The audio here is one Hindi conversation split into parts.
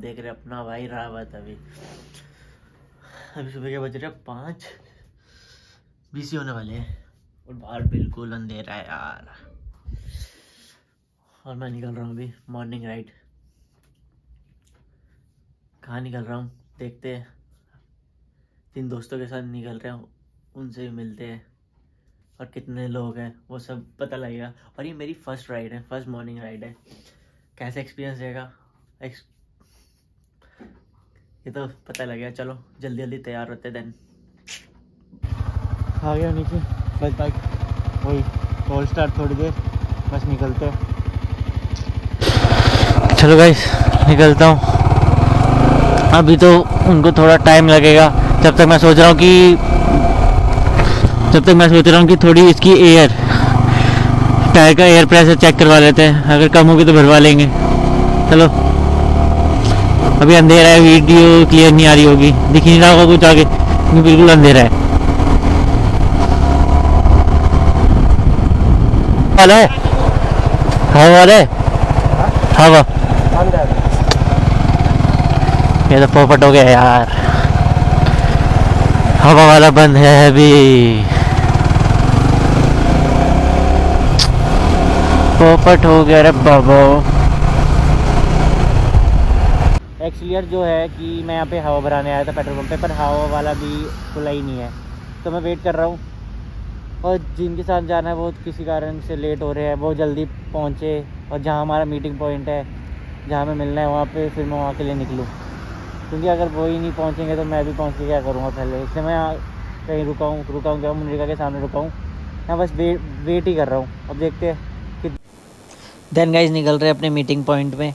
देख रहे हैं, अपना भाई रावत अभी अभी सुबह के बज रहे पाँच। बीसी होने वाले हैं। और बाहर बिल्कुल अंधेरा है यार। और मैं निकल रहा हूँ अभी मॉर्निंग राइड कहाँ निकल रहा हूँ? देखते हैं। जिन दोस्तों के साथ निकल रहे हैं, उनसे भी मिलते हैं। और कितने लोग हैं, वो सब पता लगेगा। और ये मेरी फ़र्स्ट राइड है फ़र्स्ट मॉर्निंग राइड है। कैसा एक्सपीरियंस रहेगा? ये तो पता लगेगा चलो जल्दी जल्दी तैयार होते देन आ गया नीचे बस बाइक वही कॉल स्टार्ट थोड़ी देर बस निकलते चलो गाइस निकलता हूँ। अभी तो उनको थोड़ा टाइम लगेगा जब तक मैं सोच रहा हूँ कि जब तक मैं सोच रहा हूँ कि थोड़ी इसकी एयर टायर का एयर प्रेशर चेक करवा लेते हैं अगर कम होगी तो भरवा लेंगे। चलो। अभी अंधेरा है वीडियो क्लियर नहीं आ रही होगी। दिख नहीं रहा होगा कुछ आगे। क्योंकि बिल्कुल अंधेरा है। वाला है हवा है? हवा। ये तो पोपट हो गया यार। हवा वाला बंद है अभी। पोपट हो गया रे बाबा। एक्सलियर जो है कि मैं यहाँ पे हवा भराने आया था पेट्रोल पंप पे, पर हवा वाला भी खुला ही नहीं है। तो मैं वेट कर रहा हूँ। और जिनके साथ जाना है, वो किसी कारण से लेट हो रहे हैं, वो जल्दी पहुँचे। और जहाँ हमारा मीटिंग पॉइंट है, जहाँ हमें मिलना है, वहाँ पर फिर मैं वहाँ के लिए निकलूँ। क्योंकि अगर वो ही नहीं पहुँचेंगे तो मैं भी पहुँच के क्या करूँगा पहले? इसलिए मैं कहीं रुका हूँ रुका हूँ क्या? मुनरिका के सामने रुका हूँ। मैं बस वेट वेट ही कर रहा हूँ। अब देखते हैं कि देन गाइज़ निकल रहे अपने मीटिंग पॉइंट में।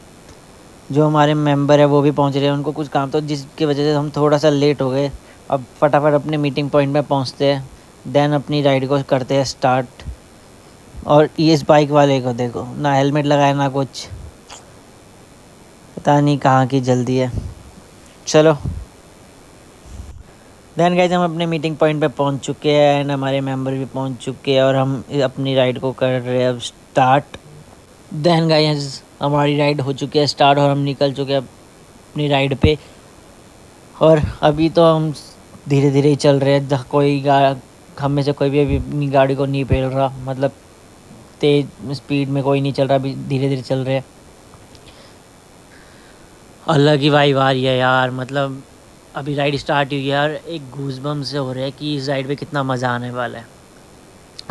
जो हमारे मेंबर है, वो भी पहुँच रहे हैं। उनको कुछ काम तो जिसकी वजह से हम थोड़ा सा लेट हो गए। अब फटाफट अपने मीटिंग पॉइंट में पहुँचते हैं। देन अपनी राइड को करते हैं स्टार्ट और ये इस बाइक वाले को देखो, ना हेलमेट लगाया ना कुछ। पता नहीं कहाँ की जल्दी है। चलो। देन गाइज़ हम अपने मीटिंग पॉइंट पे पहुँच चुके हैं एंड हमारे मेंबर भी पहुँच चुके हैं और हम अपनी राइड को कर रहे हैं अब स्टार्ट देन गाइज़ हमारी राइड हो चुकी है स्टार्ट और हम निकल चुके हैं अपनी राइड पे। और अभी तो हम धीरे धीरे ही चल रहे हैं कोई हम में से कोई भी अभी अपनी गाड़ी को नहीं पेल रहा मतलब तेज स्पीड में कोई नहीं चल रहा, अभी धीरे धीरे चल रहे हैं। अलग ही वाइब आ है यार मतलब अभी राइड स्टार्ट हुई है यार, एक घूसबम से हो रहा है कि इस राइड पे कितना मज़ा आने वाला है।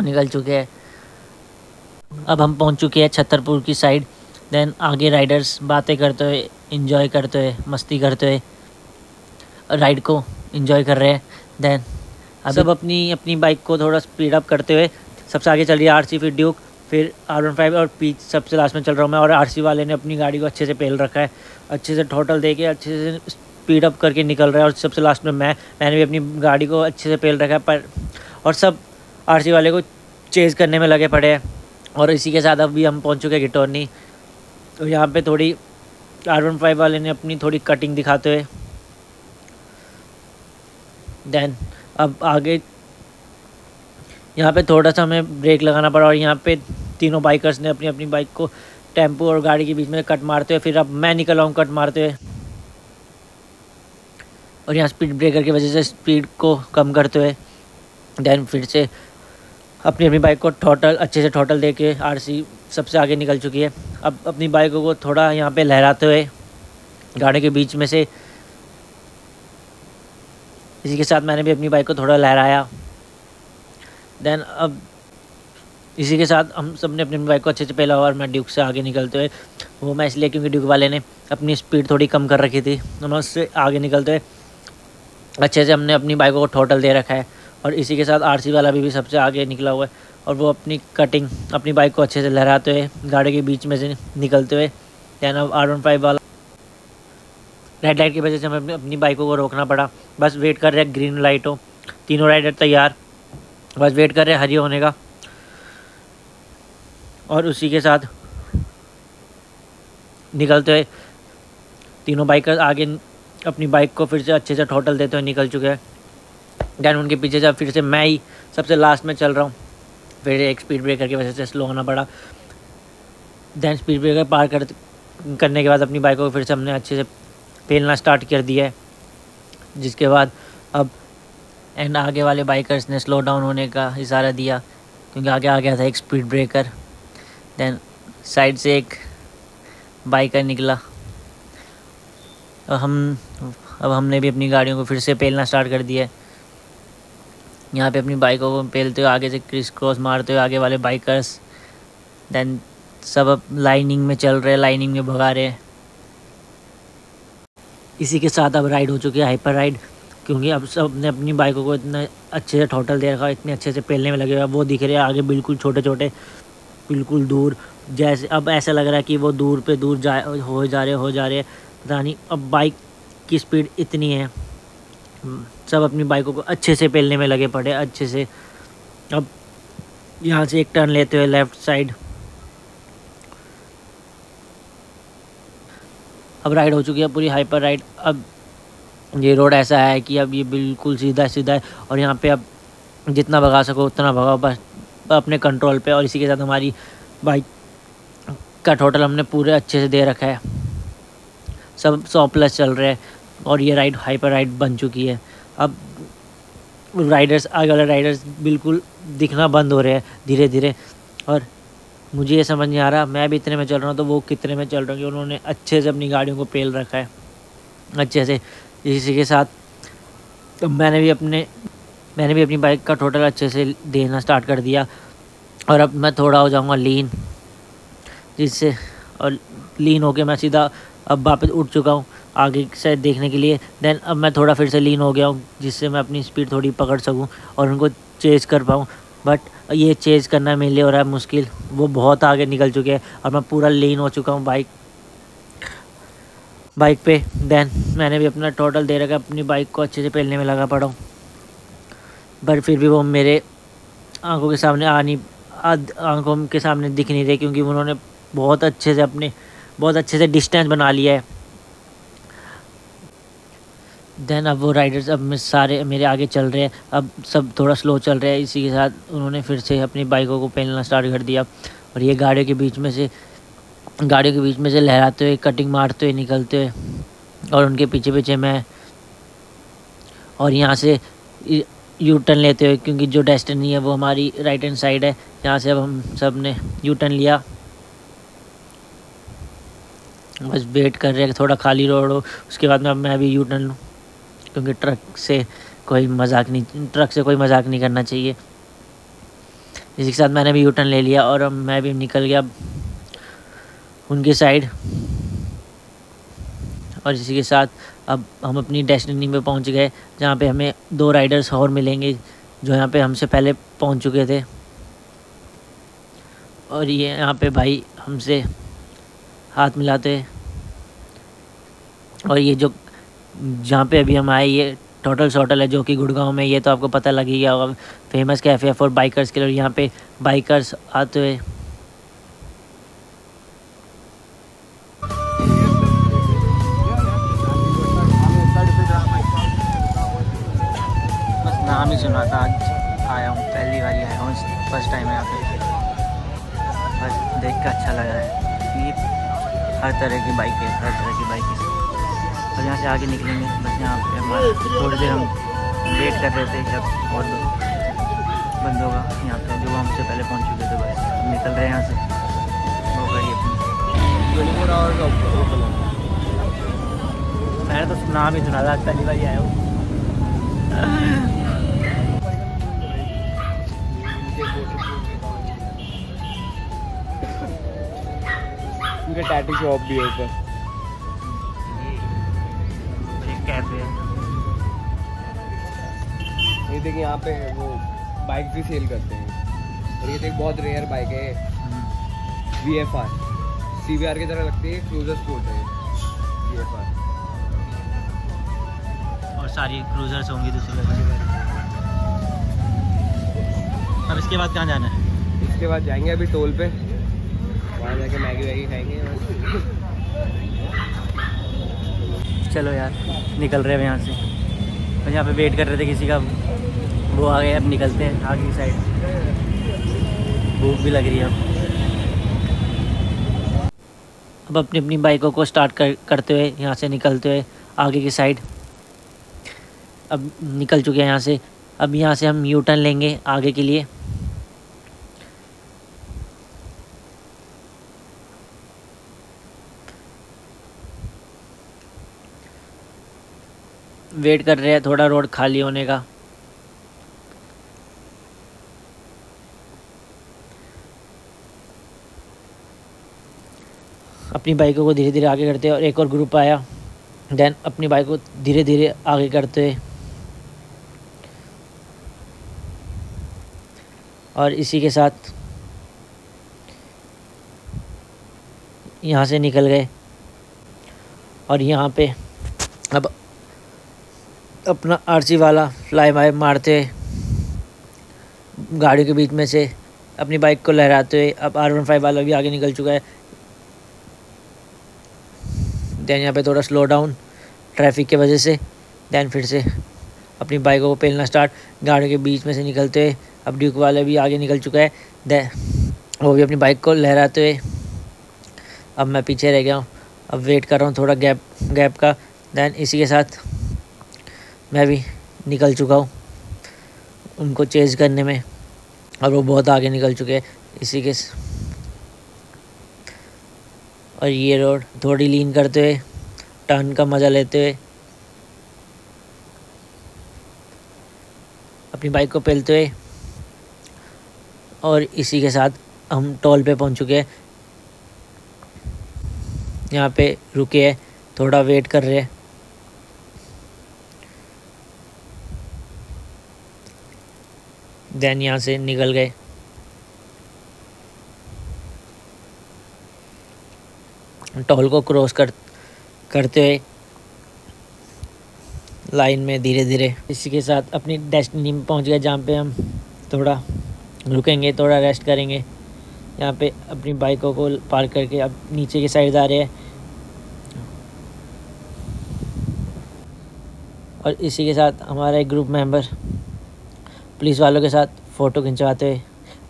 निकल चुके हैं। अब हम पहुँच चुके हैं छतरपुर की साइड देन आगे राइडर्स बातें करते हुए इंजॉय करते हुए, मस्ती करते हुए राइड को इंजॉय कर रहे हैं। देन अब सब अपनी अपनी बाइक को थोड़ा स्पीड अप करते हुए, सबसे आगे चल रही है आर सी फिर ड्यूक फिर आर वन फाइव और पीच सबसे लास्ट में चल रहा हूँ मैं, और आर सी वाले ने अपनी गाड़ी को अच्छे से पेल रखा है, अच्छे से टोटल दे के, अच्छे से स्पीड अप करके निकल रहा है, और सबसे लास्ट में मैं, मैंने भी अपनी गाड़ी को अच्छे से पेल रखा है, पर, और सब आर सी वाले को चेज़ करने में लगे पड़े हैं, और इसी के साथ अभी हम पहुँच चुके हैं गिटोरनी तो यहाँ पे थोड़ी आर वन फाइव वाले ने अपनी थोड़ी कटिंग दिखाते हुए। देन अब आगे यहाँ पे थोड़ा सा हमें ब्रेक लगाना पड़ा और यहाँ पे तीनों बाइकर्स ने अपनी अपनी बाइक को टेंपो और गाड़ी के बीच में कट मारते हुए, फिर अब मैं निकल आऊँ कट मारते हुए। और यहाँ स्पीड ब्रेकर की वजह से स्पीड को कम करते हुए देन फिर से अपनी अपनी बाइक को टोटल अच्छे से टोटल दे के आर सबसे आगे निकल चुकी है। अब अपनी बाइकों को थोड़ा यहाँ पे लहराते हुए गाड़ी के बीच में से इसी के साथ मैंने भी अपनी बाइक को थोड़ा लहराया। देन अब इसी के साथ हम सबने अपनी बाइक को अच्छे से पहला और मैं ड्यूक से आगे निकलते हुए वो मैं इसलिए क्योंकि ड्यूक वाले ने अपनी स्पीड थोड़ी कम कर रखी थी मैं उससे आगे निकलते हुए अच्छे से हमने अपनी बाइकों को टोटल दे रखा है। और इसी के साथ आरसी वाला भी, भी सबसे आगे निकला हुआ है। और वो अपनी कटिंग अपनी बाइक को अच्छे से लहराते हुए, गाड़ी के बीच में से निकलते हुए यानी आर वन फाइव वाला रेड लाइट की वजह से हमें अपनी बाइकों को रोकना पड़ा। बस वेट कर रहे हैं ग्रीन लाइट हो। तीनों राइडर तैयार। बस वेट कर रहे हैं हरी होने का। और उसी के साथ निकलते हुए तीनों बाइकर आगे अपनी बाइक को फिर से अच्छे से टोटल देते हुए निकल चुके हैं। दैन उनके पीछे जब फिर से मैं ही सबसे लास्ट में चल रहा हूँ। फिर एक स्पीड ब्रेकर की वजह से स्लो होना पड़ा। दैन स्पीड ब्रेकर पार कर, करने के बाद अपनी बाइक को फिर से हमने अच्छे से पेलना स्टार्ट कर दिया है। जिसके बाद अब एंड आगे वाले बाइकर्स ने स्लो डाउन होने का इशारा दिया, क्योंकि आगे आ गया था एक स्पीड ब्रेकर देन साइड से एक बाइकर निकला। और हम, अब हमने भी अपनी गाड़ियों को फिर से पेलना स्टार्ट कर दिया है। यहाँ पे अपनी बाइकों को पेलते हुए आगे से क्रिस क्रॉस मारते हुए आगे वाले बाइकर्स देन सब अब लाइनिंग में चल रहे, लाइनिंग में भगा रहे। इसी के साथ अब राइड हो चुकी है हाइपर राइड क्योंकि अब सबने अपनी बाइकों को इतना अच्छे से टोटल दे रखा, इतने अच्छे से पेलने में लगे हुए वो दिख रहे हैं आगे बिल्कुल छोटे छोटे बिल्कुल दूर, जैसे अब ऐसा लग रहा है कि वो दूर पे दूर जा, हो जा रहे, हो जा रहे पता नहीं अब बाइक की स्पीड इतनी है। सब अपनी बाइकों को अच्छे से पेलने में लगे पड़े, अच्छे से। अब यहाँ से एक टर्न लेते हुए लेफ़्ट साइड अब राइड हो चुकी है, पूरी हाइपर राइड अब ये रोड ऐसा है कि अब ये बिल्कुल सीधा सीधा है और यहाँ पे अब जितना भगा सको उतना भगाओ, बस अपने कंट्रोल पे। और इसी के साथ हमारी बाइक का टोटल हमने पूरे अच्छे से दे रखा है। सब सौ प्लस चल रहे हैं और ये राइड हाइपर राइड बन चुकी है। अब राइडर्स आगे वाले राइडर्स बिल्कुल दिखना बंद हो रहे हैं धीरे धीरे और मुझे ये समझ नहीं आ रहा, मैं भी इतने में चल रहा हूँ तो वो कितने में चल रहे हैं उन्होंने अच्छे से अपनी गाड़ियों को पेल रखा है, अच्छे से। इसी के साथ तो मैंने भी अपने, मैंने भी अपनी बाइक का टोटल अच्छे से देना स्टार्ट कर दिया। और अब मैं थोड़ा हो जाऊँगा लीन जिससे, और लीन होके मैं सीधा अब वापस उठ चुका हूँ। आगे से देखने के लिए। देन अब मैं थोड़ा फिर से लीन हो गया हूँ, जिससे मैं अपनी स्पीड थोड़ी पकड़ सकूँ और उनको चेज़ कर पाऊँ। बट ये चेज़ करना मेरे लिए हो रहा है मुश्किल। वो बहुत आगे निकल चुके हैं। और मैं पूरा लीन हो चुका हूँ बाइक बाइक पे। देन मैंने भी अपना टोटल दे रखा अपनी बाइक को अच्छे से पहलने में लगा पड़ा हूँ। बट फिर भी वो मेरे आँखों के सामने आ नहीं आँखों के सामने दिख नहीं रहे, क्योंकि उन्होंने बहुत अच्छे से अपने, बहुत अच्छे से डिस्टेंस बना लिया है। देन अब वो राइडर्स अब मैं सारे मेरे आगे चल रहे हैं। अब सब थोड़ा स्लो चल रहे हैं। इसी के साथ उन्होंने फिर से अपनी बाइकों को पहनना स्टार्ट कर दिया। और ये गाड़ियों के बीच में से, गाड़ियों के बीच में से लहराते हुए कटिंग मारते हुए निकलते हुए और उनके पीछे पीछे मैं और यहाँ से यू टर्न लेते हुए, क्योंकि जो डेस्टिनी है वो हमारी राइट हैंड साइड है। यहाँ से अब हम सबने यू टर्न लिया। बस वेट कर रहे हैं थोड़ा खाली रोड हो। उसके बाद में अब मैं अभी यू टर्न लूँ। क्योंकि ट्रक से कोई मज़ाक नहीं, ट्रक से कोई मज़ाक नहीं करना चाहिए। इसी के साथ मैंने भी यूटर्न ले लिया और मैं भी निकल गया उनकी साइड और इसी के साथ अब हम अपनी डेस्टिनी पे पहुँच गए, जहाँ पे हमें दो राइडर्स और मिलेंगे, जो यहाँ पे हमसे पहले पहुँच चुके थे। और ये यहाँ पे भाई हमसे हाथ मिलाते। और ये जो जहाँ पे अभी हम आए, ये टोटल शोटल है जो कि गुड़गांव में, ये तो आपको पता लग ही गया होगा। फ़ेमस कैफ़े है फॉर बाइकर्स के लिए यहाँ पे बाइकर्स आते हुए। बस नाम ही सुना था, आज आया हूँ, पहली बार हूँ फ़र्स्ट टाइम यहाँ पे। बस देख अच्छा है। हर तरह की बाइक है, हर तरह की बाइक है। और यहाँ से आगे निकलेंगे। बस यहाँ पे हमारे थोड़ी देर हम वेट कर रहे थे, जब और बंद होगा यहाँ पे। जो हमसे पहले पहुँच चुके थे, बस निकल रहे हैं यहाँ से। वो गाड़ी अपनी। मैंने तो नाम ही सुना था पहली बार आया हूँ। उनके टैटू शॉप भी है ऊपर। ये देखिए यहाँ पे वो बाइक भी सेल करते हैं। और ये देख बहुत रेयर बाइक है V F R C V R की तरह लगती है क्रूजर स्पोर्ट है वी एफ़ आर और सारी क्रूजर्स होंगी दूसरी अब इसके बाद कहाँ जाना है? इसके बाद जाएँगे अभी टोल पे। वहाँ जाके मैगी वैगी खाएँगे चलो यार निकल रहे हैं यहाँ से। और यहाँ पे वेट कर रहे थे किसी का वो आ गए, अब निकलते हैं आगे की साइड भूख भी लग रही है अब। अपनी अपनी बाइकों को स्टार्ट कर, करते हुए, यहाँ से निकलते हुए आगे की साइड अब निकल चुके हैं यहाँ से। अब यहाँ से हम यू टर्न लेंगे आगे के लिए। वेट कर रहे हैं, थोड़ा रोड खाली होने का। अपनी बाइकों को धीरे धीरे आगे करते और एक और ग्रुप आया। देन अपनी बाइक को धीरे धीरे आगे करते। और इसी के साथ यहाँ से निकल गए। और यहाँ पे अब अपना आरसी वाला फ्लाई बाय मारते। गाड़ी के बीच में से अपनी बाइक को लहराते। हुए अब आर वन फाइव वाला भी आगे निकल चुका है। दैन यहाँ पे थोड़ा स्लो डाउन ट्रैफ़िक की वजह से दैन फिर से अपनी बाइकों को पेलना स्टार्ट गाड़ियों के बीच में से निकलते हुए, अब ड्यूक वाला भी आगे निकल चुका है. दैन वो भी अपनी बाइक को लहराते हुए, अब मैं पीछे रह गया हूँ. अब वेट कर रहा हूँ थोड़ा गैप गैप का. दैन इसी के साथ मैं भी निकल चुका हूँ उनको चेज करने में. और वो बहुत आगे निकल चुके हैं. इसी के और ये रोड थोड़ी लीन करते हुए टर्न का मज़ा लेते हुए, अपनी बाइक को पेलते हुए, और इसी के साथ हम टोल पे पहुँच चुके हैं। यहाँ पे रुके हैं, थोड़ा वेट कर रहे हैं। देन यहाँ से निकल गए। टॉल को क्रॉस कर, करते हुए लाइन में धीरे धीरे इसी के साथ अपनी डेस्टिनी में पहुँच गए जहाँ पे हम थोड़ा रुकेंगे, थोड़ा रेस्ट करेंगे। यहाँ पे अपनी बाइकों को पार्क करके अब नीचे की साइड जा रहे हैं। और इसी के साथ हमारा एक ग्रुप मेंबर पुलिस वालों के साथ फ़ोटो खिंचवाते हुए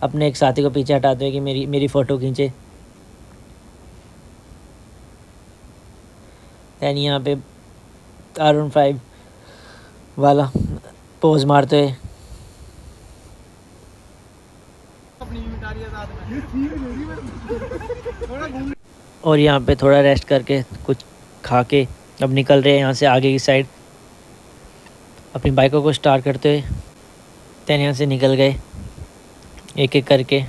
अपने एक साथी को पीछे हटाते हुए कि मेरी मेरी फ़ोटो खींचे। दैन यहाँ पे आर फाइव वाला पोज मारते हुए और यहाँ पे थोड़ा रेस्ट करके कुछ खा के अब निकल रहे हैं यहाँ से आगे की साइड अपनी बाइकों को स्टार्ट करते हुए दैन यहाँ से निकल गए। एक एक करके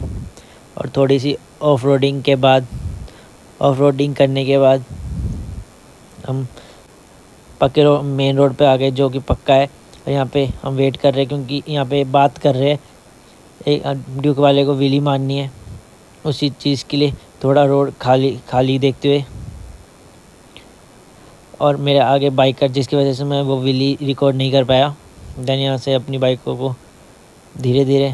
और थोड़ी सी ऑफ़ रोडिंग के बाद ऑफ़ रोडिंग करने के बाद हम पक्के रो मेन रोड पे आ गए, जो कि पक्का है। और यहाँ पे हम वेट कर रहे हैं, क्योंकि यहाँ पे बात कर रहे हैं। एक ड्यूक वाले को विली मारनी है। उसी चीज़ के लिए थोड़ा रोड खाली खाली देखते हुए। और मेरे आगे बाइकर जिसकी वजह से मैं वो विली रिकॉर्ड नहीं कर पाया। देन यहाँ से अपनी बाइकों को धीरे धीरे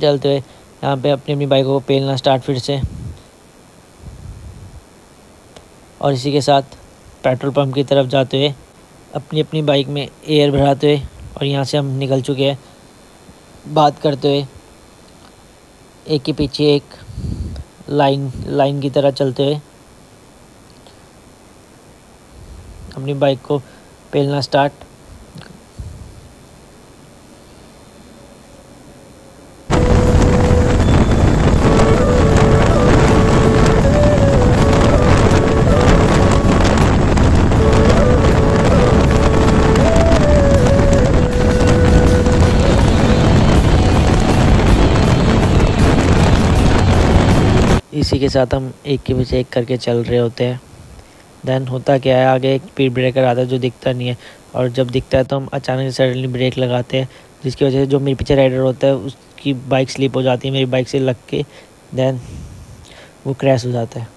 चलते हुए यहाँ पे अपनी अपनी बाइकों को पेलना स्टार्ट फिर से। और इसी के साथ पेट्रोल पंप की तरफ़ जाते हुए, अपनी अपनी बाइक में एयर भराते हुए और यहाँ से हम निकल चुके हैं। बात करते हुए, एक के पीछे एक लाइन लाइन की तरह चलते हुए, अपनी बाइक को पेलना स्टार्ट इसी के साथ हम एक के पीछे एक करके चल रहे होते हैं। देन होता क्या है, आगे एक स्पीड ब्रेकर आता है जो दिखता नहीं है। और जब दिखता है तो हम अचानक सडनली ब्रेक लगाते हैं, जिसकी वजह से जो मेरे पीछे राइडर होता है, उसकी बाइक स्लिप हो जाती है, मेरी बाइक से लग के देन वो क्रैश हो जाता है।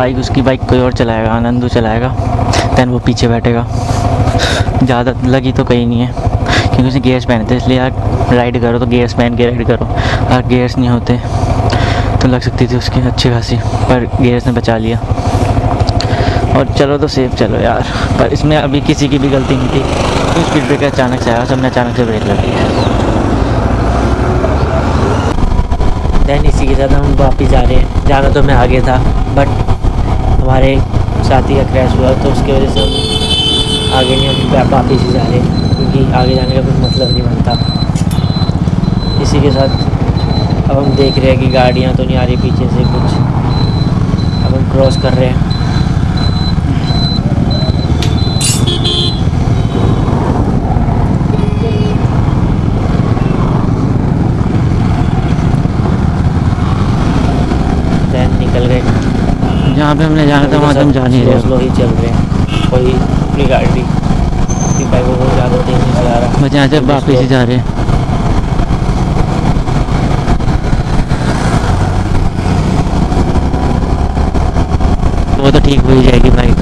बाइक, उसकी बाइक कोई और चलाएगा, आनंदू चलाएगा दैन वो पीछे बैठेगा। ज़्यादा लगी तो कहीं नहीं है, क्योंकि उसने गेयर्स पहने थे, इसलिए यार राइड करो तो गेयर्स पहन के राइड करो। अगर गेयर्स नहीं होते तो लग सकती थी उसकी अच्छी खासी, पर गेयर्स ने बचा लिया। और चलो तो सेफ़ चलो यार, पर इसमें अभी किसी की भी गलती नहीं थी। तो स्पीड ब्रेकर अचानक से आया, सबने अचानक से ब्रेक लगा दिया दैन इसी के साथ हम वापस जा रहे हैं। जाना तो मैं आगे था बट हमारे साथी का क्रैश हुआ तो उसकी वजह से हम आगे नहीं हम वापस ही जा रहे क्योंकि आगे जाने का कुछ मतलब नहीं बनता। इसी के साथ अब हम देख रहे हैं कि गाड़ियाँ तो नहीं आ रही पीछे से कुछ। अब हम क्रॉस कर रहे हैं। निकल गए। जहाँ पे हमने जाना था वहाँ तो हम जा नहीं स्लो रहे ही चल रहे हैं। कोई अपनी गाड़ी बाइक को बहुत ज़्यादा तेज नहीं चला रहा। बस यहाँ से कोई वापस ही जा रहे हैं। वो तो ठीक हो ही जाएगी बाइक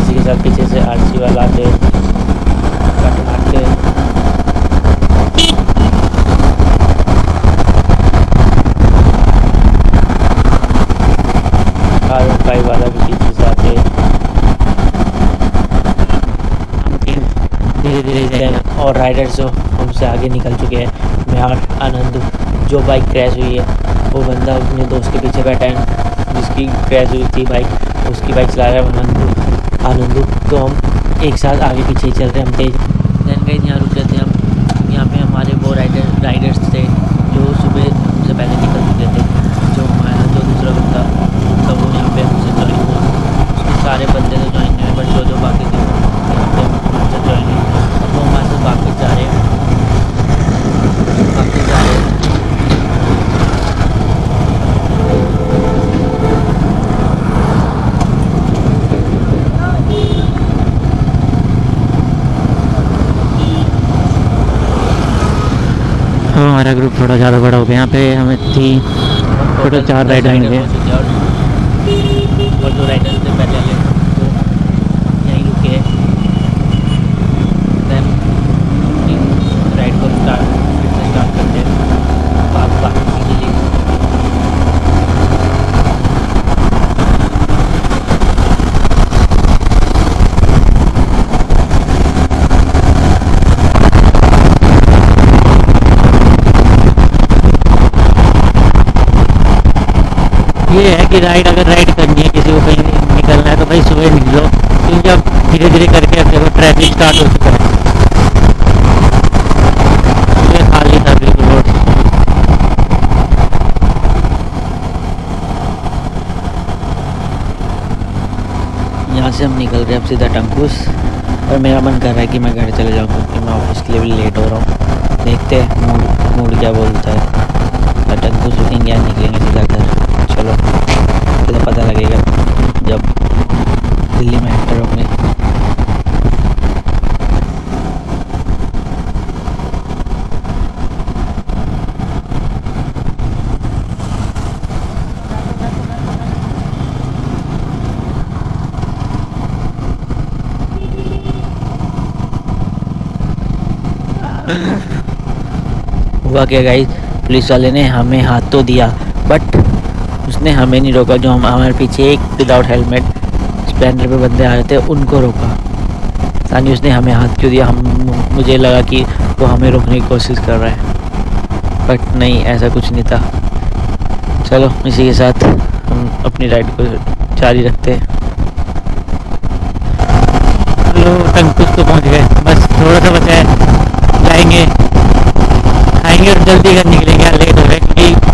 इसी के साथ पीछे से आरसी वाला आते कट मार के कार बाइक वाला भी पीछे से आते धीरे धीरे जाएगा और राइडर जो हमसे आगे निकल चुके हैं मैं आनंद, जो बाइक क्रैश हुई है, वो बंदा अपने दोस्त के पीछे बैठा है, जिसकी क्रैश हुई थी बाइक उसकी बाइक चला रहा है आनंद, आनंदू तो हम एक साथ आगे पीछे ही चल रहे हम तेज। देन गए यहाँ रुके थे हम। यहाँ पे हमारे वो राइडर राइडर्स थे, जो सुबह हमसे पहले निकल चुके थे, जो हमारा जो दूसरा बंदा था वो यहाँ पे हमसे हुआ। उसके सारे बंदे तो ज्वाइन हुए बट जो जो बाकी थे वो यहाँ पे हमसे ज्वाइन हुए अब वो हमारे साथ वापस जा रहे हैं वापस जा रहे हैं अब हमारा ग्रुप थोड़ा ज़्यादा बड़ा हो गया। यहाँ पे हमें थी टोटल चार राइडर मिले। हैं और दो राइडर से पहले वाले वो यहीं रुके हैं देन अपनी राइड को स्टार्ट फिर से स्टार्ट करते हैं बात बाकी के लिए ये है कि राइड अगर राइड करनी है, किसी को कहीं निकलना है तो भाई सुबह निकलो। क्योंकि अब धीरे धीरे करके अब देखो ट्रैफ़िक स्टार्ट हो चुका है। यहाँ से हम निकल रहे हैं अब सीधा टंकूस। और मेरा मन कर रहा है कि मैं घर चले जाऊँ, क्योंकि मैं ऑफ़िस के लिए भी लेट हो रहा हूँ। देखते हैं मूड मूड क्या बोलता है। टंकुस रुकेंगे या निकलेंगे सीधा घर। चलो। तो पता लगेगा जब दिल्ली में एंटर होंगे। हुआ क्या गाइस पुलिस वाले ने हमें हाथ तो दिया बट उसने हमें नहीं रोका, जो हम, हमारे पीछे एक विदाउट हेलमेट स्प्लेंडर पे बंदे आ रहे थे, उनको रोका। यानी उसने हमें हाथ क्यों दिया? हम, मुझे लगा कि वो हमें रोकने की कोशिश कर रहा है। बट नहीं, ऐसा कुछ नहीं था। चलो, इसी के साथ हम अपनी राइड को जारी रखते हैं। तो पहुँच गए। बस थोड़ा सा बचा है। जाएँगे। खाएँगे और जल्दी घर निकलेंगे। लेट हो गए क्योंकि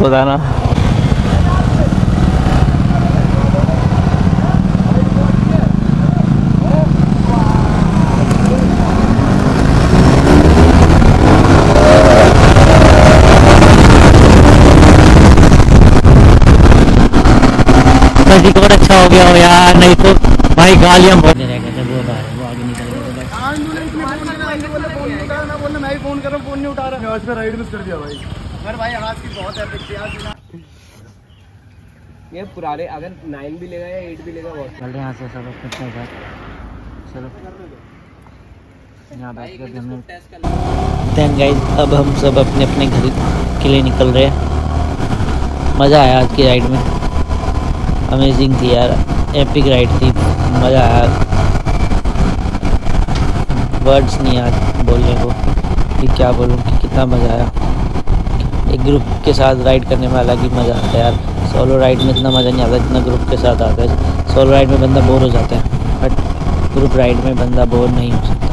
मत बताना रिकॉर्ड अच्छा हो गया हो यार नहीं तो भाई गालियाँ बहुत हाँ, फ़ोन कर रहा हूँ फ़ोन नहीं उठा रहा। है आज का राइड मिस कर दिया भाई। यार भाई आज की बहुत एपिक थी आज ये पुराने अगर नाइन भी लेगा या एट भी लेगा बहुत। चल रहे हैं यहाँ से सब अपने घर चलो। यहाँ बैठ कर हमने गाइस अब हम सब अपने अपने घर के लिए निकल रहे हैं। मज़ा आया आज की राइड में। अमेजिंग थी यार। एपिक राइड थी। मज़ा आया। वर्ड्स नहीं आज बोलने को कि क्या बोलूँ कि कितना मज़ा आया। एक ग्रुप के साथ राइड करने में अलग ही मज़ा आता है यार। सोलो राइड में इतना मज़ा नहीं आता जितना ग्रुप के साथ आता है। सोलो राइड में बंदा बोर हो जाता है बट ग्रुप राइड में बंदा बोर नहीं हो सकता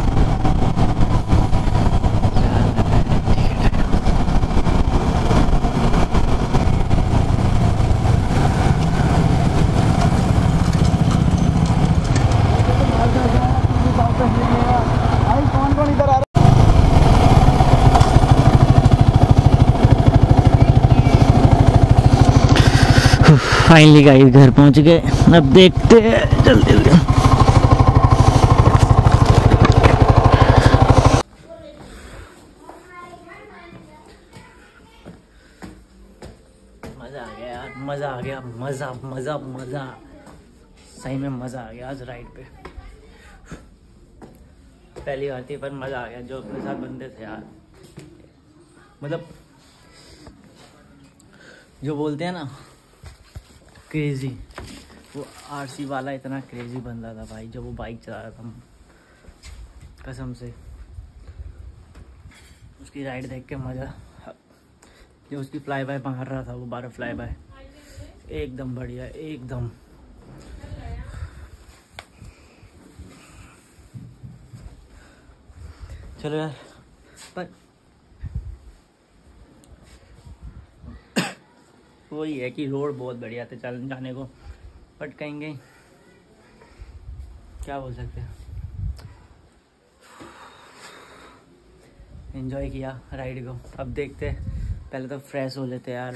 भाई कौन कौन इधर आ रहा फाइनली गाइस घर पहुँच गए। अब देखते हैं, जल्दी जल्दी। मज़ा आ गया मज़ा आ गया, मज़ा मज़ा मज़ा। सही में मज़ा आ गया आज राइड पे। पहली बार थी, पर मज़ा आ गया, जो अपने साथ बंदे थे यार। मतलब जो बोलते हैं ना क्रेजी वो आरसी वाला इतना क्रेजी बंदा था भाई, जब वो बाइक चला रहा था कसम से। उसकी राइड देख के मज़ा जो उसकी फ्लाई बाय मार रहा था, वो बारह फ्लाई बाय एकदम बढ़िया, एकदम। चलो यार, पर वही है कि रोड बहुत बढ़िया थे चल जाने को बट कहीं कहीं क्या बोल सकते हैं? इन्जॉय किया राइड को। अब देखते पहले तो फ्रेश हो लेते यार।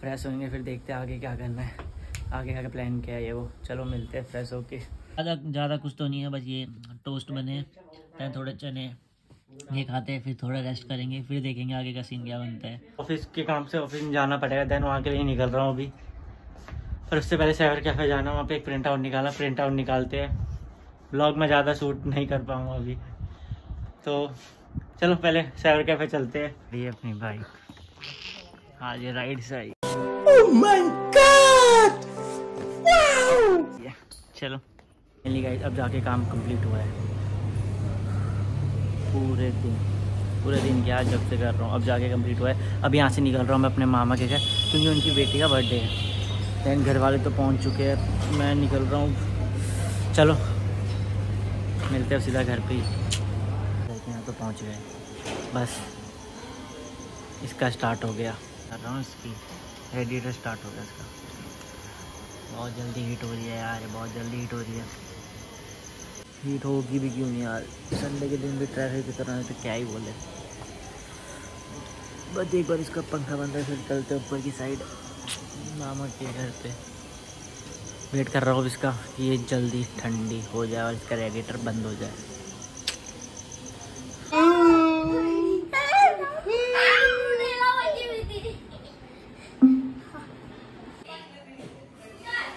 फ्रेश होंगे, फिर देखते आगे क्या करना है। आगे का प्लान क्या है ये वो। चलो मिलते हैं फ्रेश होके। ज़्यादा ज़्यादा कुछ तो नहीं है, बस ये टोस्ट बने हैं। थोड़े चने। ये खाते हैं फिर थोड़ा रेस्ट करेंगे फिर देखेंगे आगे का सीन क्या बनता है। ऑफ़िस के काम से ऑफ़िस में जाना पड़ेगा देन वहाँ के लिए निकल रहा हूँ अभी। और उससे पहले साइबर कैफ़े जाना वहाँ पे एक प्रिंट आउट निकाला प्रिंट आउट निकालते हैं। ब्लॉग में ज़्यादा शूट नहीं कर पाऊँगा अभी। तो चलो पहले साइबर कैफ़े चलते हैं। ये अपनी बाइक हाँ ये राइड से आई चलो। गाइस अब जाके काम कंप्लीट हुआ है। पूरे दिन पूरे दिन क्या जब से कर रहा हूँ, अब जाके कंप्लीट हुआ है। अब यहाँ से निकल रहा हूँ मैं अपने मामा के घर, क्योंकि उनकी बेटी का बर्थडे है। दैन घर वाले तो पहुँच चुके हैं, मैं निकल रहा हूँ। चलो, मिलते हैं सीधा घर पे ही। यहाँ तो पहुँच गए। बस, इसका स्टार्ट हो गया। कर रहा हूँ इसकी रेडिएटर स्टार्ट हो गया इसका। बहुत जल्दी हीट हो रही है यार, बहुत जल्दी हीट हो रही है। हीट होगी भी क्यों नहीं यार? संडे के दिन भी ट्रैफ़िक की तरह तो क्या ही बोले? बस एक बार इसका पंखा बंद फिर चलते ऊपर की साइड मामा के घर पे। वेट कर रहा हूँ इसका, कि ये जल्दी ठंडी हो जाए और इसका रेडिएटर बंद हो जाए।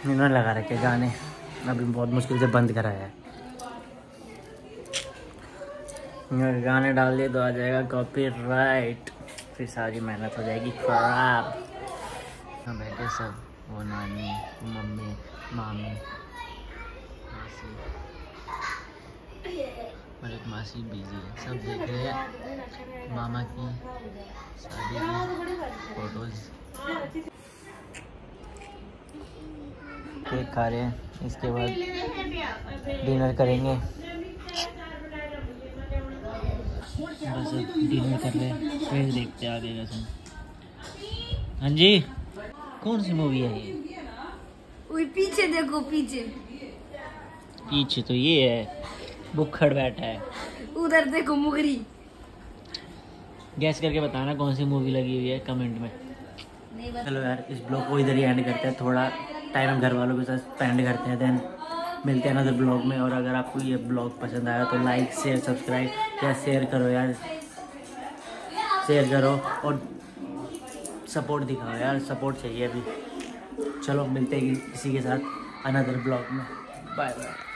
इन्होंने लगा रखे गाने। अभी बहुत मुश्किल से बंद कराया है अगर गाने डाल दिए तो आ जाएगा कॉपी राइट फिर सारी मेहनत हो जाएगी। खराब। हम बैठे सब, वो नानी, मम्मी, मामी, मासी। और एक मासी बिज़ी है। सब देख रहे हैं। मामा की शादी की फ़ोटोज़ केक खा रहे हैं। इसके बाद डिनर करेंगे। बस डिनर कर रहे हैं। फिर देखते हैं आगे का सीन हाँ जी? कौन सी मूवी है ये? पीछे देखो पीछे। पीछे तो ये है। बुखड़ बैठा है। उधर देखो मुगरी। गैस करके बताना कौन सी मूवी लगी हुई है कमेंट में। चलो यार इस ब्लॉग को इधर ही एंड करते हैं। थोड़ा टाइम हम घर वालों के साथ स्पेंड करते हैं देन मिलते हैं अनदर ब्लॉग में। और अगर आपको ये ब्लॉग पसंद आया तो लाइक शेयर सब्सक्राइब या शेयर करो यार। शेयर करो और सपोर्ट दिखाओ यार। सपोर्ट चाहिए अभी। चलो, मिलते हैं किसी के साथ अनदर ब्लॉग में। Bye bye